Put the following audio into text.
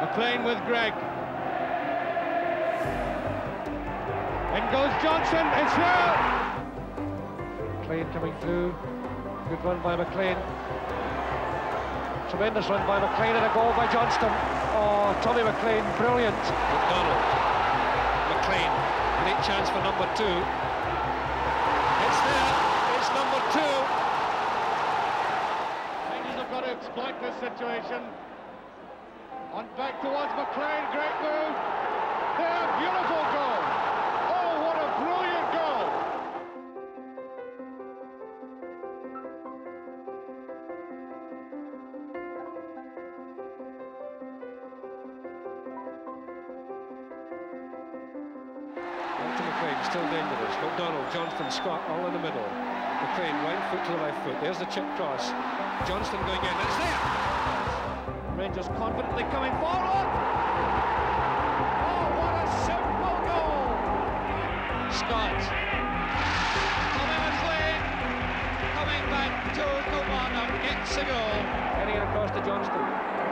McLean with Greig. In goes Johnson, it's here! McLean coming through. Good run by McLean. Tremendous run by McLean and a goal by Johnston. Oh, Tommy McLean, brilliant. McDonald. McLean, great chance for number two. It's there, it's number two. Rangers have got to exploit this situation. On back towards McLean, great move. There, beautiful goal. Oh, what a brilliant goal. To McLean, still dangerous. McDonald, Johnston, Scott, all in the middle. McLean, right foot to the left foot. There's the chip cross. Johnston going in. It's there. Rangers confidently coming forward. Oh, what a simple goal. Scott. Coming back to Kilmarnock gets the goal. Heading it across to Johnston.